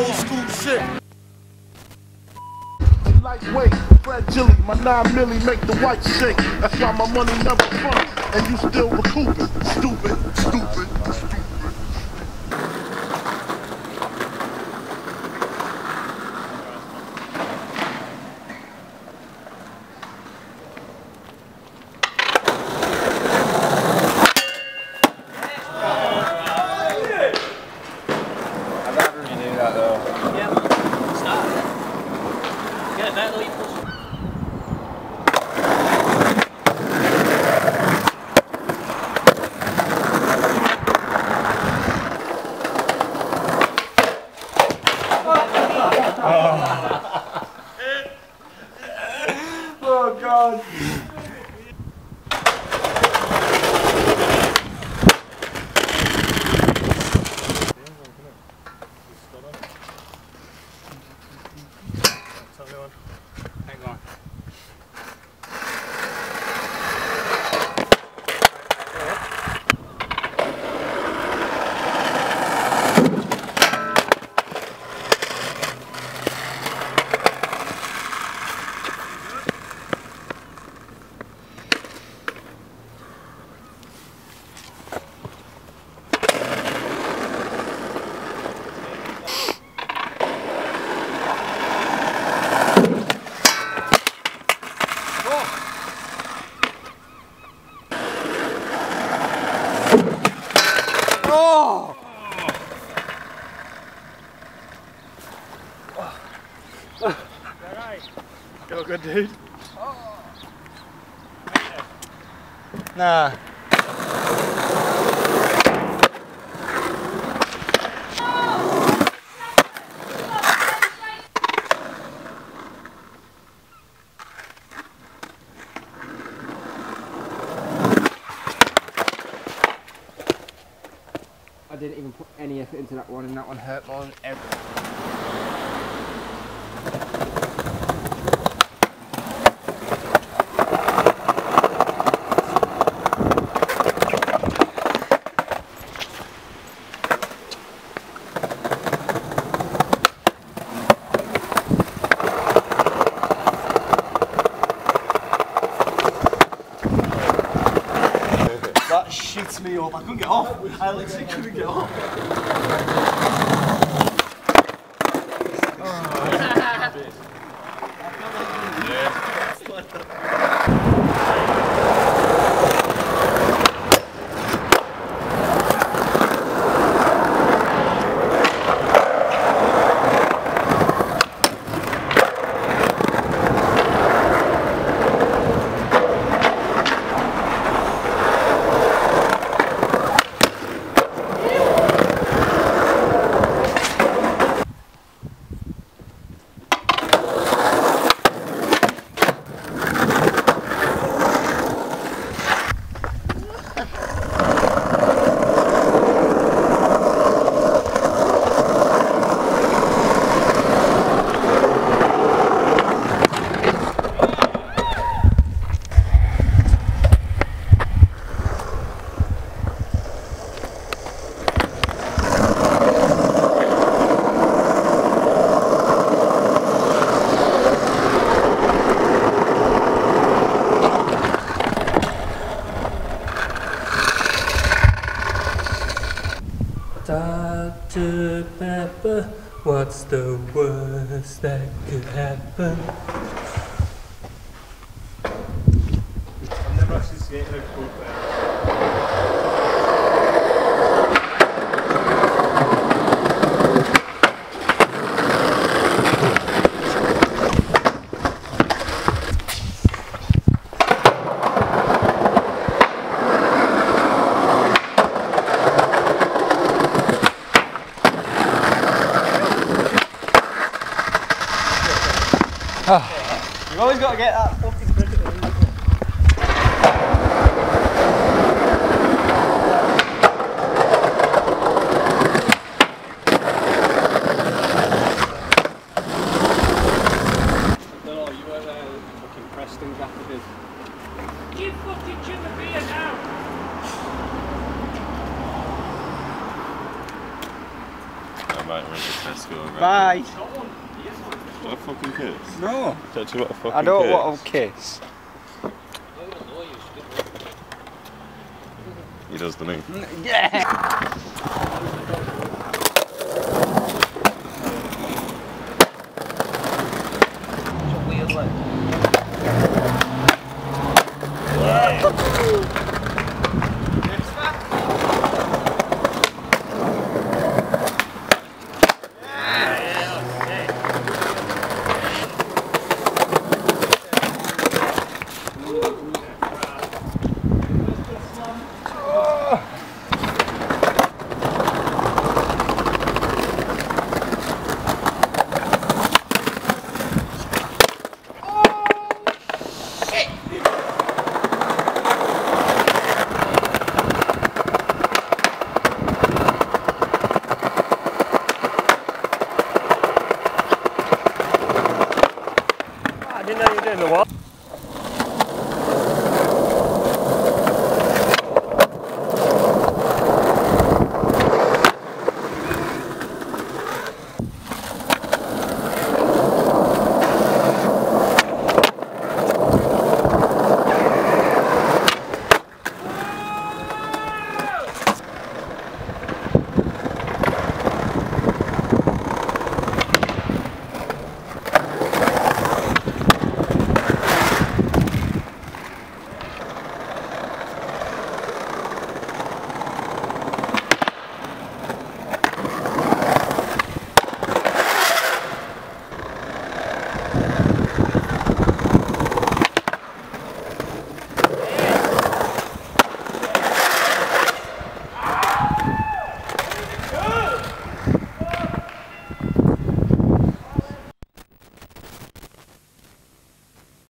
old school shit. Lightweight, fragile, my nine milli make the white shake. That's why my money never front, and you still recouping. Stupid, stupid, stupid. God. Thank you. Go good, dude. Nah. I didn't even put any effort into that one, and that one hurt more than ever. Shits me up. I couldn't get off. I literally couldn't get off. Dr. Pepper, what's the worst that could happen? I've never actually skated a You've always got to get that fucking cricket. No, you were there fucking Preston Gaffer. Give fucking Jim a beer now! invite her into Tesco. Bye. What a fucking kiss. No, Don't you want a fucking I don't kiss? want a kiss. He does, doesn't he? Yeah.